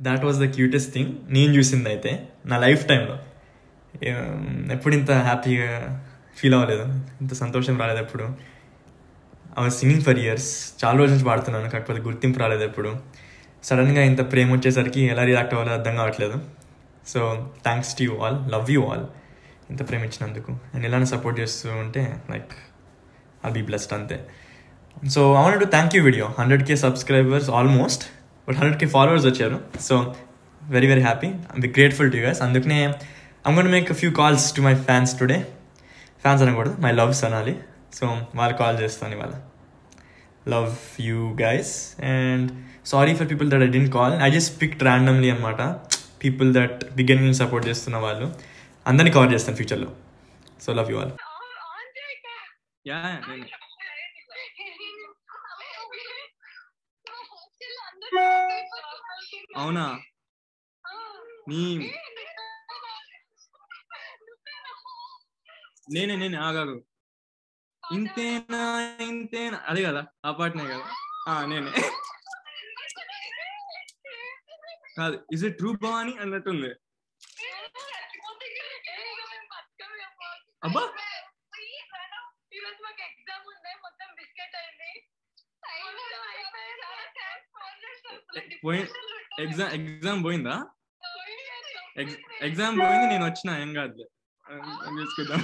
That was the cutest thing నేను చూసింది అయితే నా లైఫ్ టైంలో ఎప్పుడు ఇంత హ్యాపీగా ఫీల్ అవ్వలేదు. ఇంత సంతోషం రాలేదు ఎప్పుడు. సింగింగ్ ఫర్ ఇయర్స్ చాలా రోజుల నుంచి పాడుతున్నాను కాకపోతే గుర్తింపు రాలేదు ఎప్పుడు. సడన్గా ఇంత ప్రేమ వచ్చేసరికి ఎలా రియాక్ట్ అవ్వాలో అర్థం కావట్లేదు. So thanks to you all love you all ఇంత ప్రేమ ఇచ్చినందుకు. అండ్ ఇలానే సపోర్ట్ చేస్తూ ఉంటే లైక్ ఐ బీ బ్లెస్డ్ అంతే. So I to thank you video hundred K subscribers almost but hundred K followers వచ్చారు. So very very happy I'm be grateful to guys అందుకనే I'm gonna make few calls to my fans today fans అనకూడదు. My loves అనాలి. So వాళ్ళు call చేస్తాను ఇవాళ. Love you guys and sorry for people that I didn't call I just pick randomly అనమాట people that beginning support చేస్తున్న వాళ్ళు. అందరినీ cover చేస్తాను ఫ్యూచర్లో so love you all yeah నేను. అవునా? నీ నేనే నేనే ఆగాగు. ఇంతేనా ఇంతేనా? అదే కదా ఆ పాటనే కదా. ఆ నేనే. కాదు ఇస్ ఇట్ ట్రూ భవాని అన్నట్టుంది. అబ్బా. ఎగ్జామ్ ఎగ్జామ్ పోయిందా? ఎగ్జామ్ పోయింది నేను వచ్చిన ఏం కాదు చూసుకుందాం?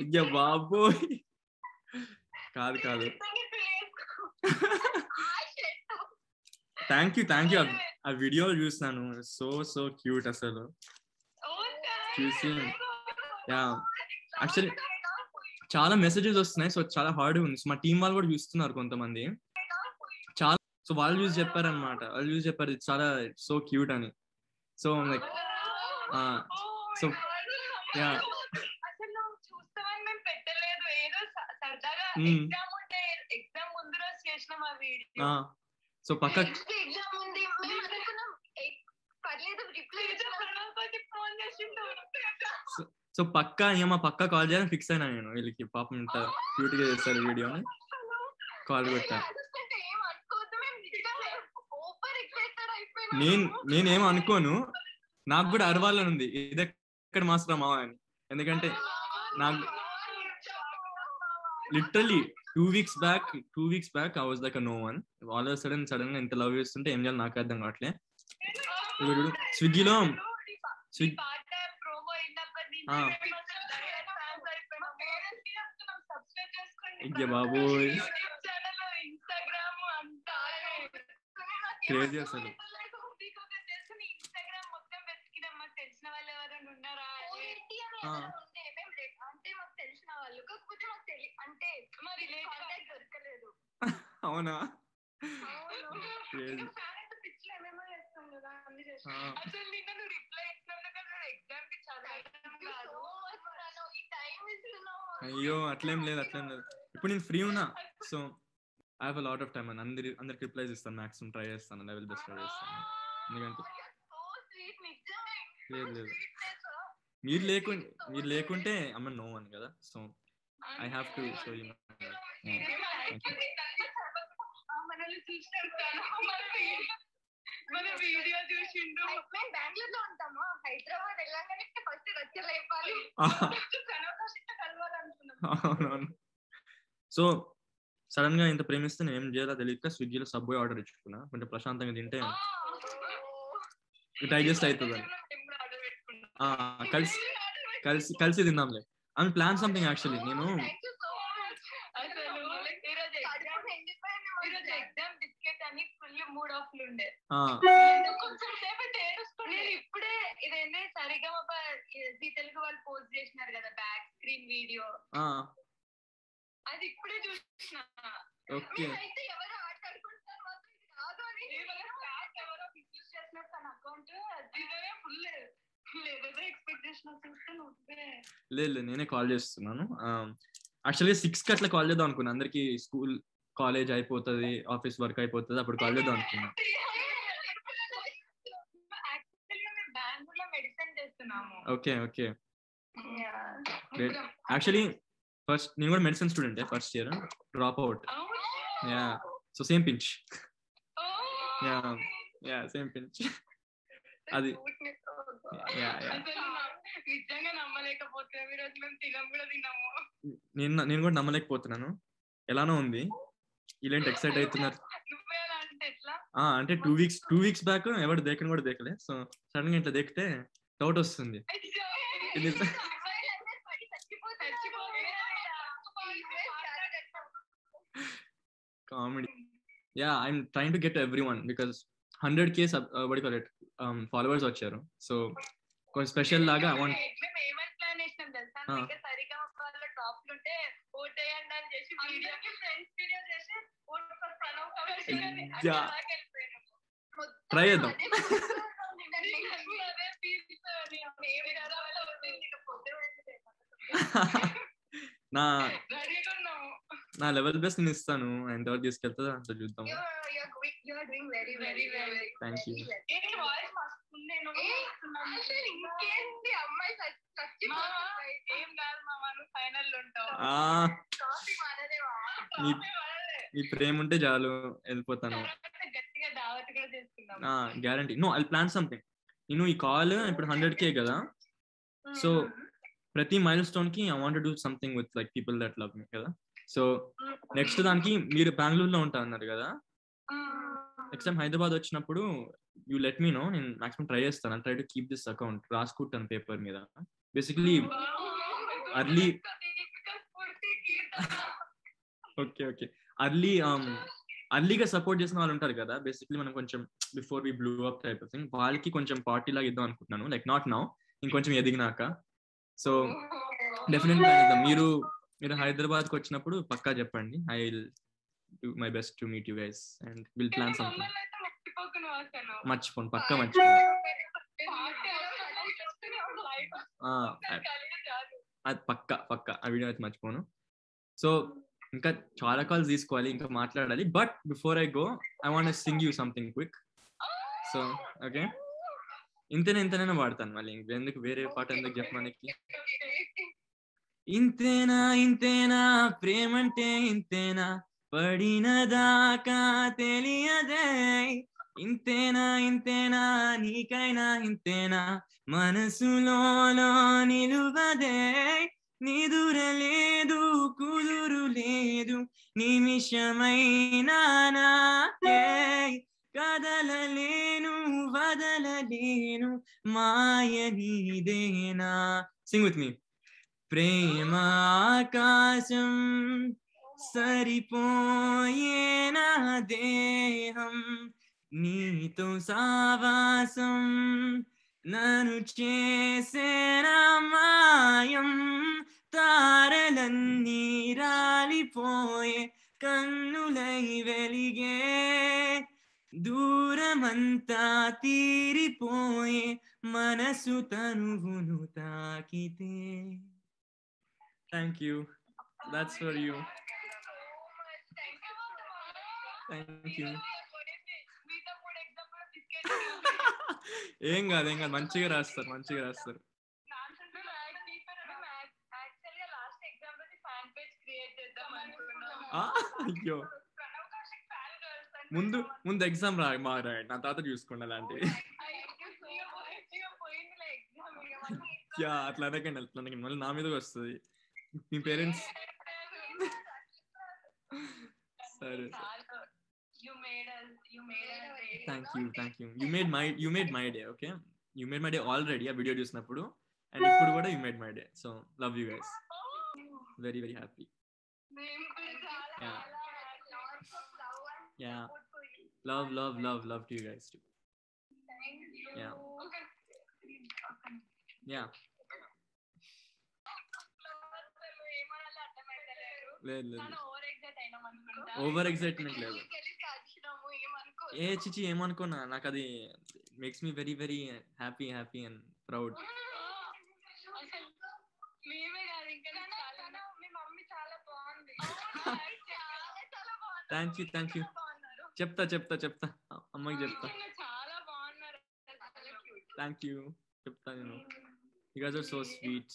అయ్య బాబోయ్ కాదు కాదు. థ్యాంక్ యూ థ్యాంక్ యూ ఆ వీడియో చూసాను సో సో క్యూట్ అసలు. చూసి. యా యాక్చువల్లీ చాలా మెసేజెస్ వస్తున్నాయి. సో చాలా హార్డ్ ఉంది. సో మా టీం వాళ్ళు కూడా చూస్తున్నారు కొంతమంది. చాలా సో వాళ్ళు చూసి చెప్పారనమాట వాళ్ళు చూసి చెప్పారు ఇది చాలా సో క్యూట్ అని. సో లైక్ సో యా అసలు నువ్వు చూస్తావని మేము పెట్టలేదు ఏదో స- సరదాగా Mm. ఎగ్జామ్ ఉంటే ఎగ్జామ్ ముందు రోజు చేసినాం ఆ వీడియో. సో పక్క ఎగ్జామ్ ఉంది. మేము అనుకున్నాం ఏ, పర్లేదు రిప్లై ఫోన్ చేసిండు. సో పక్కా ఏమో పక్కా కాల్ చేయాలని ఫిక్స్ అయినా నేను వీళ్ళకి. పాపం ఇంత క్యూట్గా చేస్తారు వీడియోని కాల్ కొట్టా. అయిపోయినాము నేను నేనేం అనుకోను. నాకు కూడా అరవాలని ఉంది. ఇది ఎక్కడ మాస్టర్ మావా అని. ఎందుకంటే నాకు literally two weeks back two weeks back I was like no one all sudden సడన్గా ఇంత లవ్ చేస్తుంటే ఏం చేయాలి నాకు అర్థం కావట్లే. ఇప్పుడు స్విగ్గీలో స్విగ్ ప్రోమో అయినప్పటి నుంచి ఆ. అసలు నిన్న నువ్వు రిప్లై ఎగ్జామ్కి టైం ఇస్తున్నావు. అయ్యో అట్లేం లేదు అట్లేం లేదు. ఇప్పుడు నేను ఫ్రీ ఉన్నా. So I have lot of time అని అందరి అందరికి రిప్లైస్ ఇస్తాను మాక్సిమం ట్రై చేస్తాను లెవెల్ బెస్ట్ ట్రై చేస్తాను. ఎందుకంటే sweet, నిజమే. లేదు లేదు. మీరు లేకుంటే మీరు లేకుంటే అమ్మ నో అని కదా. So to show you my- ఆ, మన వీడియో- చూసిండు. మేము బెంగళూరు లో ఉంటాము. హైదరాబాద్ ఫస్ట్ కలవాలనుకున్నాం. అవునవును. సో సడన్గా ఇంత ప్రేమిస్తే నేను ఏం చేయాలో తెలియక స్విగ్గీలో సబ్వే ఆర్డర్ ఇచ్చుకున్నా కొంచెం ప్రశాంతంగా తింటే డైజెస్ట్ అవుతుంది కలిసి కలిసి కలిసి తిందాంలే. అని ప్లాన్ సంథింగ్ యాక్చువల్లీ. నేను మూడ్ ఆఫ్ ఉండే ఆ, కొంచెం సేపు నేను ఇప్పుడే ఇదేంటి సరిగా జీ తెలుగు వాళ్ళు పోస్ట్ చేసినారు కదా బ్యాక్ స్క్రీన్ వీడియో ఆ, అది ఇప్పుడే చూసిన. ఓకే. అయితే ఎవరు ఆటాడుకుంటారు మాత్రం ఇది కాదు అని బ్యాక్ ఎవరో మిస్యూజ్ చేసినారు తన అకౌంట్ జీవోనే ఫుల్ లేదో నేనే కాల్ చేస్తున్నాను. యాక్చువల్గా సిక్స్కి అట్లా కాల్ చేద్దాం అనుకున్నా. అందరికి స్కూల్ కాలేజ్ అయిపోతుంది ఆఫీస్ వర్క్ అయిపోతుంది అప్పుడు కాల్ చేద్దాం అనుకున్నా యాక్చువల్గా మేము బెంగళూరులో మెడిసిన్ చేస్తున్నాము ఓకే ఓకే. యాక్చువల్లీ ఫస్ట్ నేను కూడా medicine student first year drop out yeah so same pinch yeah yeah same pinch అది. తిన్నాము నేను నేను కూడా నమ్మలేకపోతున్నాను. ఎలానో ఉంది. ఇలాంటి ఎక్సైట్ అవుతున్నారు? అంటే two weeks two weeks back ఎవరు దేకని కూడా దేకలే. సో సడన్గా ఇట్లా దేకితే డౌట్ వస్తుంది comedy. Yeah I'm trying to get everyone because hundred K's followers వచ్చారు. సో కొంచెం స్పెషల్ లాగా ఐ వాంట్ మేము ఏమని ప్లాన్ చేసినాం తెలుసా ఆ. ఇంకా సరిగా వాళ్ళ టాప్ ఉంటే ఓట్ వేయండి అని చేసి వీడియోకి ఫ్రెండ్స్ వీడియో చేసి ఓట్ ఫర్ ప్రణవ్ కమర్షియల్ అని అక్కడ యా. దాకా వెళ్ళిపోయినాం. మొత్తం Try చేద్దాం. అదే feels అని మేము ఎగ్జామ్లో వచ్చింది, ఇక పొద్దున వెళ్ళిపోయాం. నా నా లెవెల్ బెస్ట్ నేను ఇస్తాను. ఎంతవరకు తీసుకెళ్తుందో అంత చూద్దాం. కాఫీ మనదే ఈ ప్రేమ ఉంటే చాలు వెళ్ళిపోతాను. Guarantee no I plan something నేను ఈ కాల్ ఇప్పుడు హండ్రెడ్ కే కదా? సో ప్రతి మైల్ స్టోన్కి I want do something with like people that love me కదా? సో నెక్స్ట్ దానికి మీరు బెంగళూరులో ఉంటా అన్నారు కదా నెక్స్ట్ టైం హైదరాబాద్ వచ్చినప్పుడు యూ లెట్ మీ నో నేను మాక్సిమం ట్రై చేస్తాను. Try to keep this account రాసుకుంటాను పేపర్ మీద. Basically early- okay okay early అర్లీగా సపోర్ట్ చేసిన వాళ్ళు ఉంటారు కదా? బేసిక్లీ మనం కొంచెం before we blow up type of thing వాళ్ళకి కొంచెం పార్టీ లాగా ఇద్దాం అనుకుంటున్నాను. లైక్ నాట్ నౌ ఇంకొంచెం ఎదిగినాక. సో డెఫినెట్గా మీరు మీరు హైదరాబాద్కి వచ్చినప్పుడు పక్కా చెప్పండి. I will do my best to meet you guys and will plan something మర్చిపోను పక్కా మర్చిపోను. అది పక్క పక్క. ఆ వీడియో అయితే మర్చిపోను. సో ఇంకా చాలా కాల్స్ తీసుకోవాలి ఇంకా మాట్లాడాలి. But before I go I want sing you something quick so okay ఇంతనే ఇంతనైనా వాడతాను మళ్ళీ. ఎందుకు వేరే పాట ఎందుకు చెప్పడానికి ఇంతేనా ఇంతేనా ప్రేమంటే ఇంతేనా? పడిన దాకా తెలియదే. ఇంతేనా ఇంతేనా నీకైనా ఇంతేనా? మనసులో నిలువదే. నిదురలేదు కుదురు లేదు నిమిషమైనా నాకే. కదలలేను వదలలేను మాయనీదేనా సింగ్ విత్ మీ ప్రేమ ఆకాశం సరిపోయేనా దేహం నీతో సావాసం నన్ను చేసేనా మాయం తారలన్నీ రాలిపోయే కన్నులై వెలిగే దూరమంతా తీరిపోయే మనసు తనువును తాకితే. Thank you that's for you thank you ఏం కాదు ఏం కాదు. మంచిగా రాస్తారు మంచిగా రాస్తారు. అయ్యో. ముందు ముందు ఎగ్జామ్ రా మా రాయండి నా తాత చూసుకోండి అలాంటివి యా అట్లా అనకండి అట్లా అనకండి. మళ్ళీ నా మీదకి వస్తుంది. మీ పేరెంట్స్ సరే thank you thank you you made my you made my day okay you made my day already ఆ వీడియో చూసినప్పుడు. అండ్ ఇప్పుడు కూడా you made my day so love you guys very very happy Yeah. Yeah. Love love love love to you guys to Yeah. Yeah లేదు లేదు. Over excitement లేదు. ఏ చిచి ఏమనుకున్నా? నాకు అది makes me very very happy happy and proud thank you thank you చెప్తా చెప్తా చెప్తా. అమ్మకి చెప్తా. థ్యాంక్ యూ చెప్తా నేను. You guys are so sweet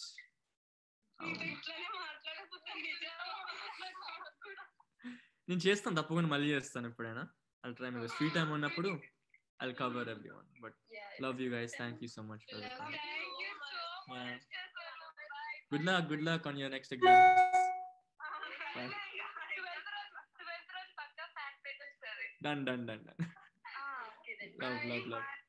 నేను చేస్తాను తప్పకుండా మళ్ళీ చేస్తాను ఎప్పుడైనా. I'll try my free time ఉన్నప్పుడు I cover everyone but love you guys thank you so much for Thank you so Yeah. much. Bye. Good luck good luck on your next exam Done, done, done, done. Ah, okay, then. Love, love, love.